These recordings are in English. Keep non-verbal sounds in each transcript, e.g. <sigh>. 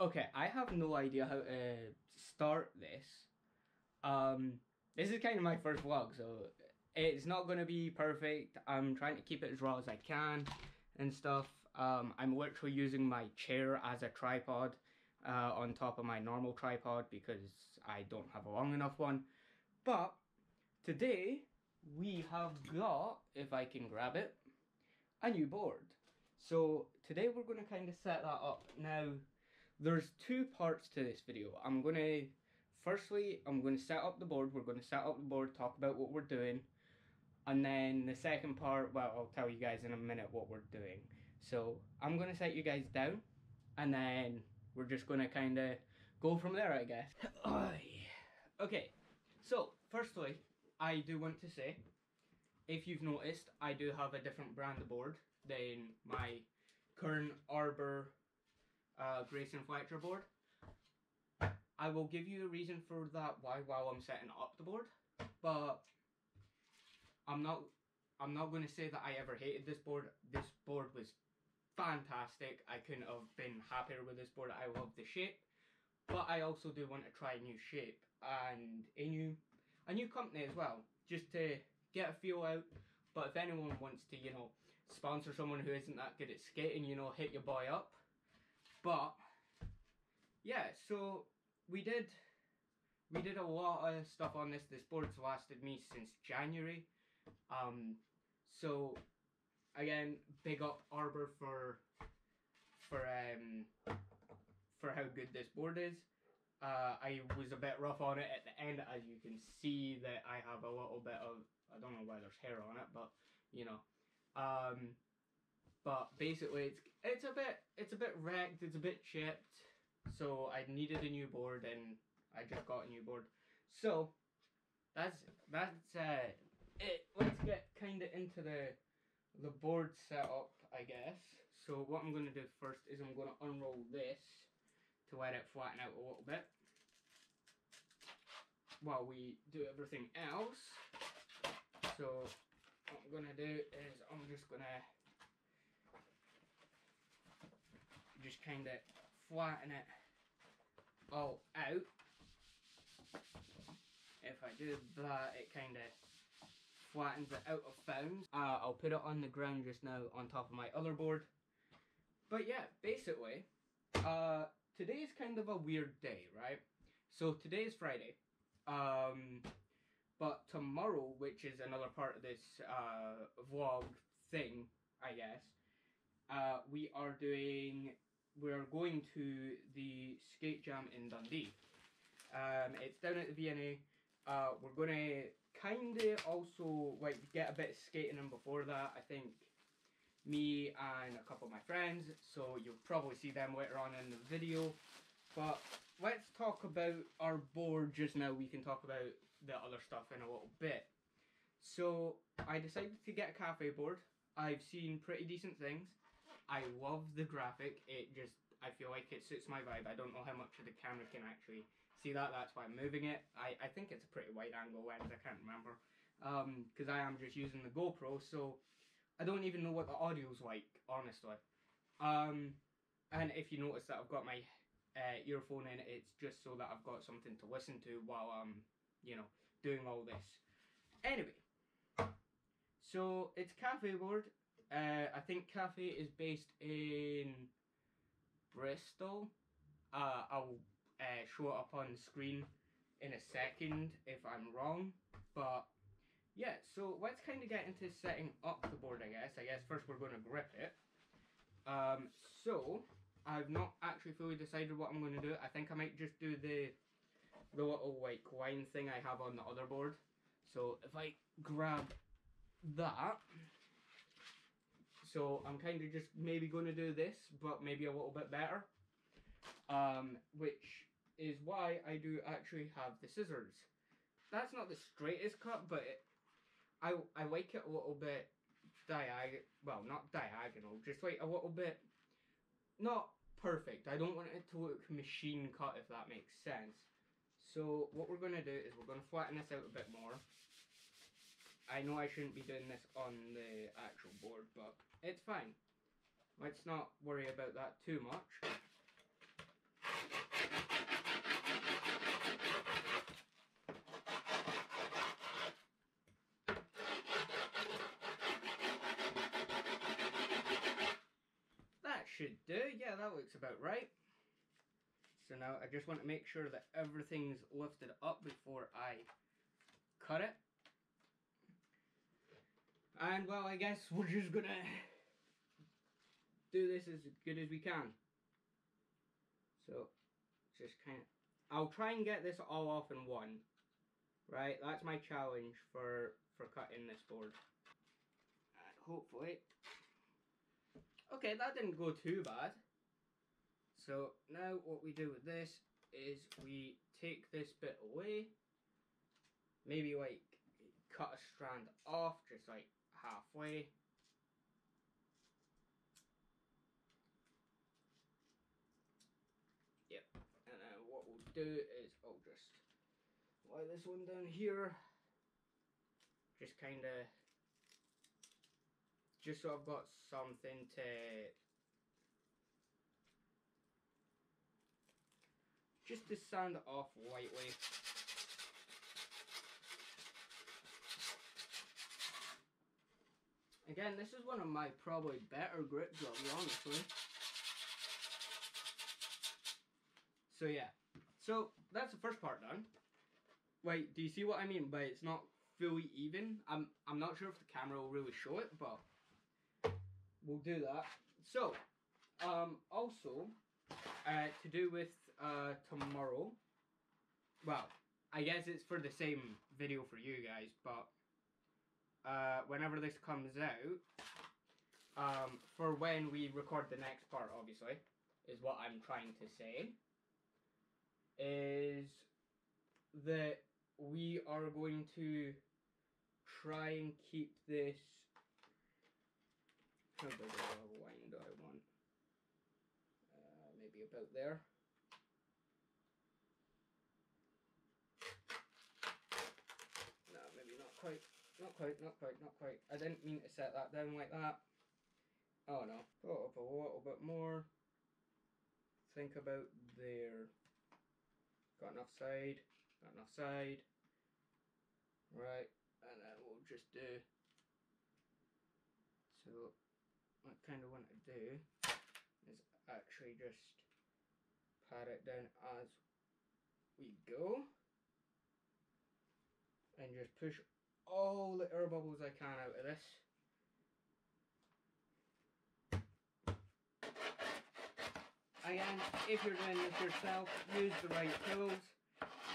Okay, I have no idea how to start this. Um, this is kind of my first vlog, so it's not going to be perfect. I'm trying to keep it as raw as I can and stuff. Um, I'm literally using my chair as a tripod uh, on top of my normal tripod because I don't have a long enough one. But today we have got, if I can grab it, a new board. So today we're going to kind of set that up. Now, there's two parts to this video. I'm going to, firstly, I'm going to set up the board. We're going to set up the board, talk about what we're doing. And then the second part, well, I'll tell you guys in a minute what we're doing. So I'm going to set you guys down. And then we're just going to kind of go from there, I guess. <coughs> okay, so firstly, I do want to say, if you've noticed, I do have a different brand of board than my current Arbor uh, Grayson Fletcher board. I will give you a reason for that why while I'm setting up the board, but I'm not I'm not going to say that I ever hated this board. This board was fantastic. I couldn't have been happier with this board. I love the shape, but I also do want to try a new shape and a new a new company as well, just to get a feel out. But if anyone wants to, you know, sponsor someone who isn't that good at skating, you know, hit your boy up. But yeah, so we did we did a lot of stuff on this. This board's lasted me since January. Um, so again, big up Arbor for for um for how good this board is. Uh, I was a bit rough on it at the end, as you can see that I have a little bit of I don't know why there's hair on it, but you know. Um, but basically, it's it's a bit it's a bit wrecked. It's a bit chipped. So I needed a new board, and I just got a new board. So that's that's uh, it. Let's get kind of into the the board setup, I guess. So what I'm going to do first is I'm going to unroll this to let it flatten out a little bit while we do everything else. So what I'm going to do is I'm just going to just kind of flatten it all out. If I do that, it kind of flattens it out of bounds. Uh, I'll put it on the ground just now on top of my other board. But yeah, basically, uh, today is kind of a weird day, right? So today is Friday. Um, but tomorrow, which is another part of this uh, vlog thing, I guess, uh, we are doing we're going to the skate jam in Dundee. Um, it's down at the V&A. Uh, we're going to kind of also like get a bit of skating in before that. I think me and a couple of my friends. So you'll probably see them later on in the video. But let's talk about our board just now. We can talk about the other stuff in a little bit. So I decided to get a cafe board. I've seen pretty decent things. I love the graphic. It just, I feel like it suits my vibe. I don't know how much of the camera can actually see that. That's why I'm moving it. I, I think it's a pretty wide angle lens. I can't remember. Because um, I am just using the GoPro. So I don't even know what the audio's like, honestly. Um, and if you notice that I've got my uh, earphone in, it's just so that I've got something to listen to while I'm, you know, doing all this. Anyway, so it's cafe board. Uh, I think Cafe is based in Bristol. Uh, I'll uh, show it up on screen in a second if I'm wrong. But yeah, so let's kind of get into setting up the board, I guess. I guess first we're going to grip it. Um, so, I've not actually fully decided what I'm going to do. I think I might just do the, the little like line thing I have on the other board. So if I grab that so I'm kind of just maybe going to do this, but maybe a little bit better. Um, which is why I do actually have the scissors. That's not the straightest cut, but it, I, I like it a little bit diagonal, well, not diagonal, just like a little bit, not perfect. I don't want it to look machine cut, if that makes sense. So what we're going to do is we're going to flatten this out a bit more. I know I shouldn't be doing this on the actual board, but it's fine. Let's not worry about that too much. That should do. Yeah, that looks about right. So now I just want to make sure that everything's lifted up before I cut it. And well, I guess we're just gonna do this as good as we can. So, just kind of, I'll try and get this all off in one. Right, that's my challenge for for cutting this board. And hopefully, okay, that didn't go too bad. So now what we do with this is we take this bit away, maybe like cut a strand off just like halfway. Yep, and then what we'll do is I'll just lay this one down here, just kind of, just so I've got something to just to sand it off lightly. Again, this is one of my probably better grip gloves, honestly. So yeah, so that's the first part done. Wait, do you see what I mean by it's not fully even? I'm I'm not sure if the camera will really show it, but we'll do that. So, um, also, uh, to do with uh, tomorrow. Well, I guess it's for the same video for you guys, but uh, whenever this comes out, um, for when we record the next part, obviously, is what I'm trying to say, is that we are going to try and keep this. How big of a line do I want? Uh, maybe about there. No, maybe not quite. Not quite, not quite, not quite. I didn't mean to set that down like that. Oh no. Go up a little bit more. Think about there. Got enough side. Got enough side. Right. And then we'll just do. So, what I kind of want to do is actually just pat it down as we go. And just push all the air bubbles I can out of this. Again, if you're doing this yourself, use the right tools.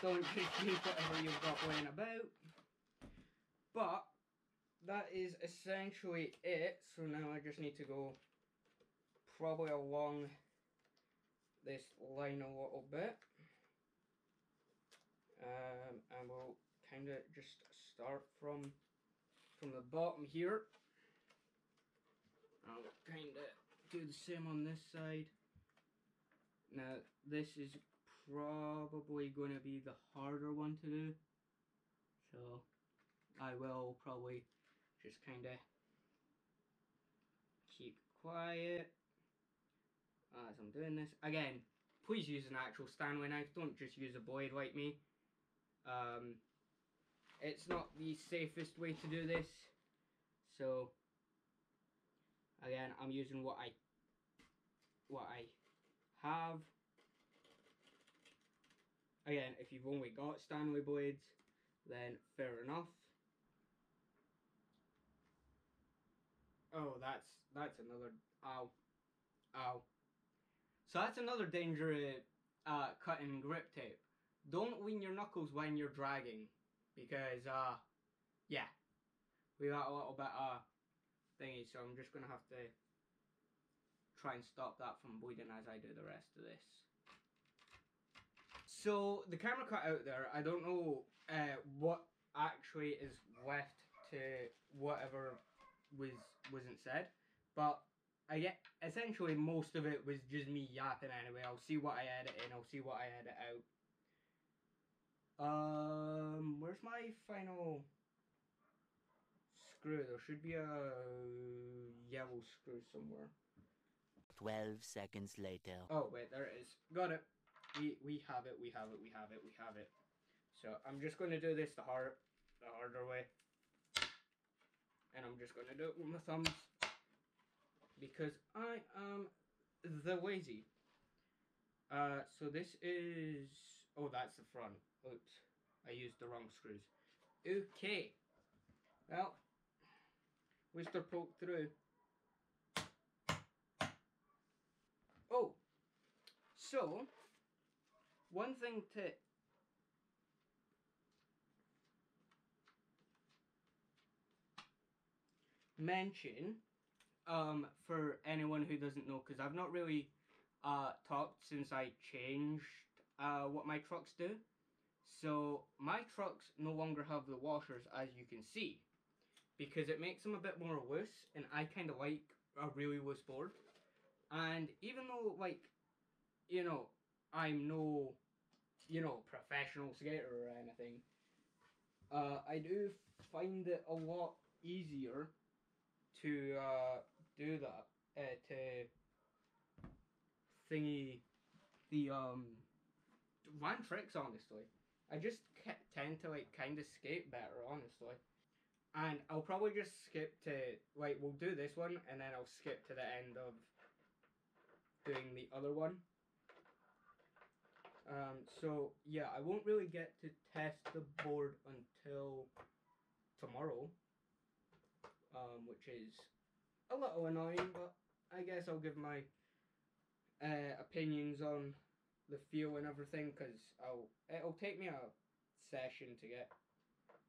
Don't just use whatever you've got laying about. But, that is essentially it. So now I just need to go probably along this line a little bit. Um, and we'll kind of just start from from the bottom here. I'll kind of do the same on this side. Now this is probably going to be the harder one to do. So I will probably just kind of keep quiet as I'm doing this. Again, please use an actual Stanley knife. Don't just use a blade like me. Um, it's not the safest way to do this. So, again, I'm using what I what I have. Again, if you've only got Stanley blades, then fair enough. Oh, that's that's another ow, ow. So that's another danger uh, cutting grip tape. Don't lean your knuckles when you're dragging because uh yeah. We got a little bit of thingy so I'm just gonna have to try and stop that from bleeding as I do the rest of this. So the camera cut out there I don't know uh, what actually is left to whatever was wasn't said but I get essentially most of it was just me yapping anyway. I'll see what I edit in I'll see what I edit out um, where's my final screw? There should be a yellow screw somewhere. 12 seconds later. Oh, wait, there it is. Got it. We, we have it, we have it, we have it, we have it. So, I'm just going to do this the, hard, the harder way. And I'm just going to do it with my thumbs. Because I am the Wazy. Uh, so this is. Oh, that's the front. Oops, I used the wrong screws. Okay. Well, Wister poke through. Oh, so one thing to mention um, for anyone who doesn't know, because I've not really uh, talked since I changed uh, what my trucks do. So my trucks no longer have the washers, as you can see, because it makes them a bit more loose, and I kind of like a really loose board. And even though, like, you know, I'm no, you know, professional skater or anything, uh, I do find it a lot easier to uh, do that uh, to thingy the um one tricks honestly i just tend to like kind of skate better honestly. And i'll probably just skip to like we'll do this one and then i'll skip to the end of doing the other one. Um so yeah i won't really get to test the board until tomorrow um which is a little annoying, but I guess I'll give my uh, opinions on the feel and everything because I'll it'll take me a session to get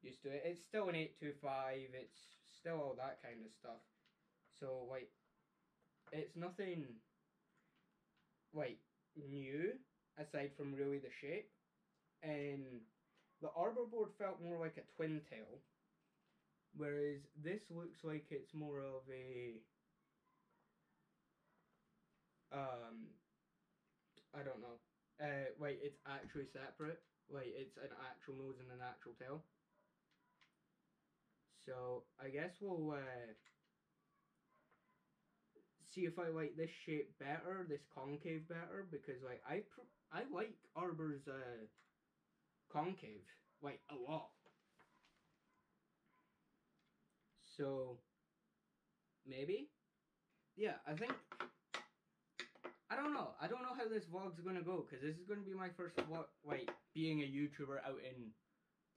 used to it. It's still an eight two five. It's still all that kind of stuff. So like, it's nothing like new aside from really the shape. And the arbor board felt more like a twin tail Whereas this looks like it's more of a um I don't know. Uh wait, it's actually separate. Wait, it's an actual nose and an actual tail. So I guess we'll uh, see if I like this shape better, this concave better, because like I I like Arbor's uh, concave like a lot. So maybe? Yeah, I think I don't know. I don't know how this vlog's gonna go because this is gonna be my first vlog, like being a YouTuber out in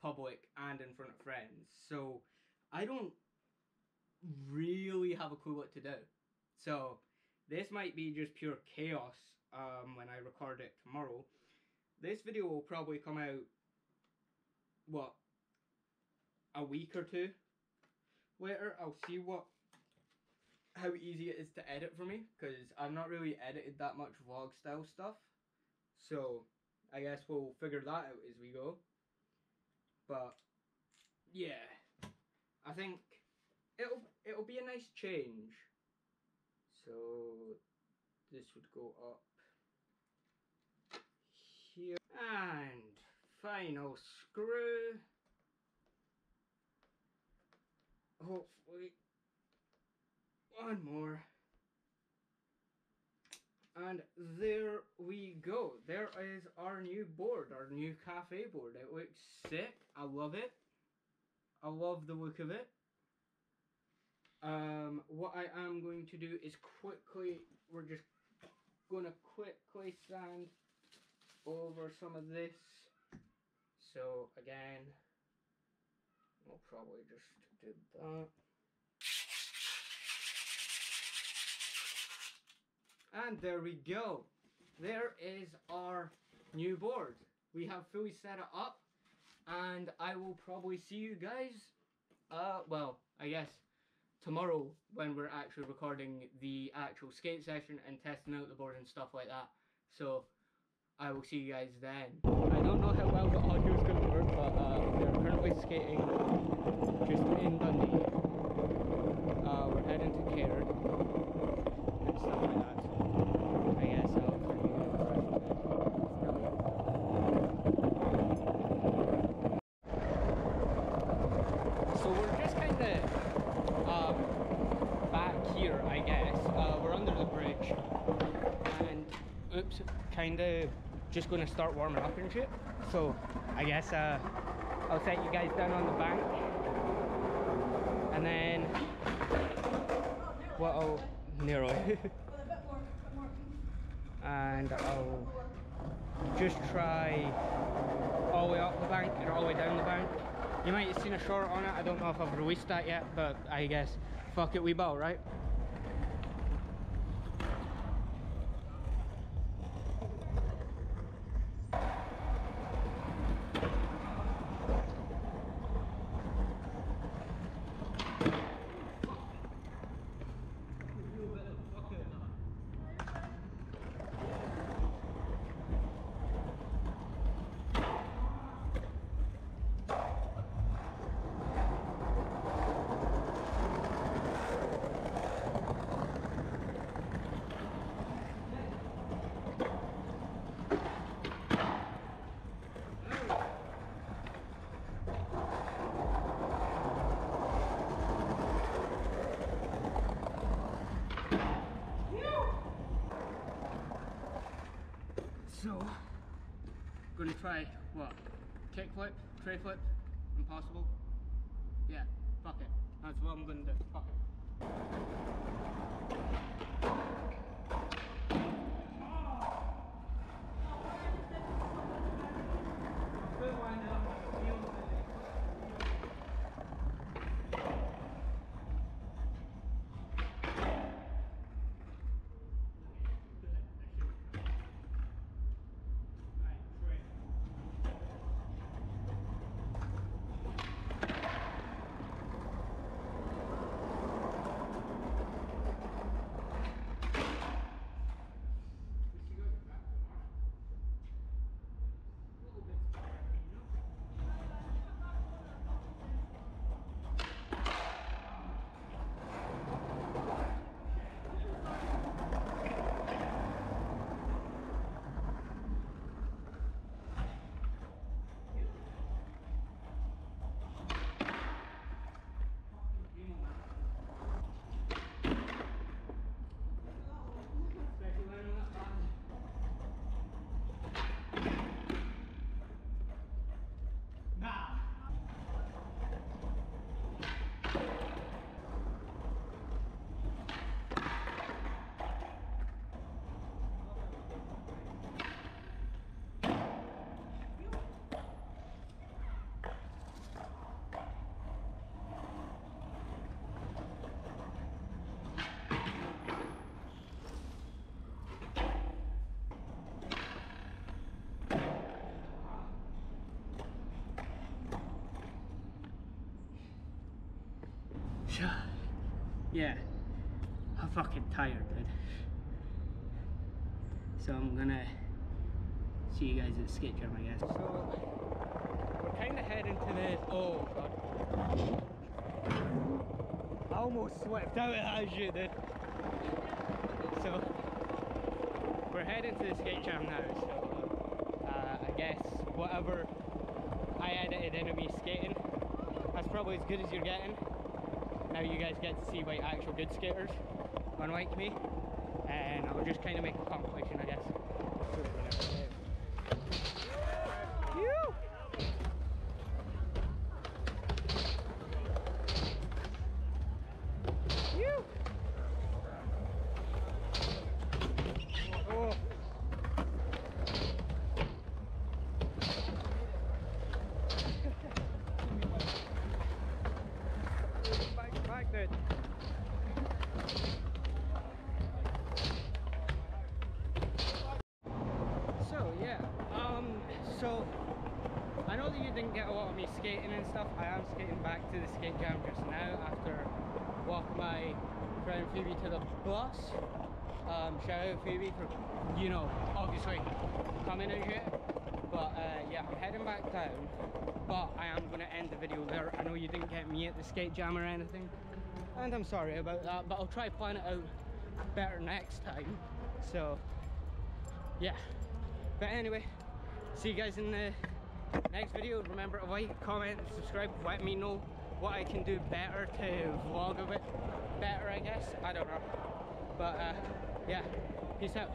public and in front of friends. So I don't really have a clue what to do. So this might be just pure chaos um, when I record it tomorrow. This video will probably come out what a week or two later. I'll see what how easy it is to edit for me because I've not really edited that much vlog style stuff. So I guess we'll figure that out as we go. But yeah, I think it'll it'll be a nice change. So this would go up here and final screw hopefully one more. And there we go. There is our new board our new cafe board. It looks sick. I love it. I love the look of it. Um what i am going to do is quickly we're just gonna quickly sand over some of this. So again we'll probably just do that. And there we go. There is our new board. We have fully set it up. And I will probably see you guys, uh, well, I guess tomorrow when we're actually recording the actual skate session and testing out the board and stuff like that. So, I will see you guys then. I don't know how well the audio is going to work, but uh, we're currently skating just in Dundee. Uh, we're heading to Caird and stuff like that. So I guess I'll turn you in the rest of it. So we're just kind of um, back here, I guess. Uh, we're under the bridge, and kind of just going to start warming up and shit. So I guess uh, I'll set you guys down on the bank and then, what oh, Nero. <laughs> and I'll just try all the way up the bank and all the way down the bank. You might have seen a short on it, I don't know if I've released that yet, but I guess fuck it we will, right? So, gonna try what? Kick flip, tre flip, impossible. Yeah, fuck it. That's what I'm gonna do. Fuck it. <sighs> Yeah, I'm fucking tired, dude. So I'm gonna see you guys at the skate jam, I guess. So we're kind of heading to the. Oh god. I almost swept out of that shit, dude. So we're heading to the skate jam now. So uh, I guess whatever I edited into me skating, that's probably as good as you're getting. Now you guys get to see like actual good skaters, unlike me, and I'll just kind of make a compilation, stuff. I am skating back to the skate jam just now after walking my friend Phoebe to the bus. Um, shout out Phoebe for, you know, obviously coming out here. But uh, yeah, I'm heading back down. But I am going to end the video there. I know you didn't get me at the skate jam or anything. And I'm sorry about that, but I'll try to plan it out better next time. So yeah. But anyway, see you guys in the next video. Remember to like, comment, subscribe. Let me know what I can do better to vlog a bit better, I guess. I don't know. But uh, yeah, peace out.